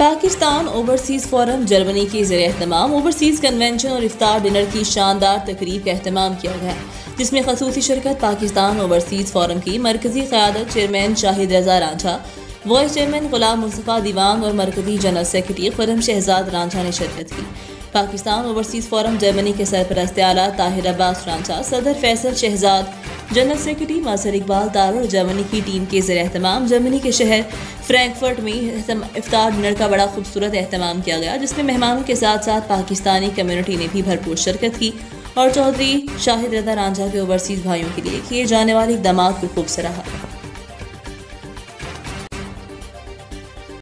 Pakistan overseas forum Germany के ज़र अहतमाम ओवरसीज़ कन्वेंशन और इफ्तार डिनर की शानदार तकरीब का अहतमाम किया गया, जिसमें खसूसी शिरकत पाकिस्तान ओवरसीज़ फोरम की मरकजी क़्यादत chairman Shahid Raza Ranjha, vice chairman Ghulam Mustafa Diwan और मरकजी जनरल सेक्रेटरी खुरम शहजाद रांझा ने शिरकत की। पाकिस्तान ओवरसीज़ फोरम जर्मनी के सरपरस्त आला ताहिर अब्बास रांझा, सदर फैसल शहजाद जनरल सेक्रेटरी मासर इकबाल दार और जर्मनी की टीम के ज़र अहतमाम जर्मनी के शहर फ्रैंकफर्ट में इफ्तार डिनर का बड़ा खूबसूरत अहतमाम किया गया, जिसमें मेहमानों के साथ साथ पाकिस्तानी कम्युनिटी ने भी भरपूर शिरकत की और चौधरी शाहिद रदा रांझा के ओवरसीज़ भाइयों के लिए किए जाने वाले इकदाम को खूब सराहा।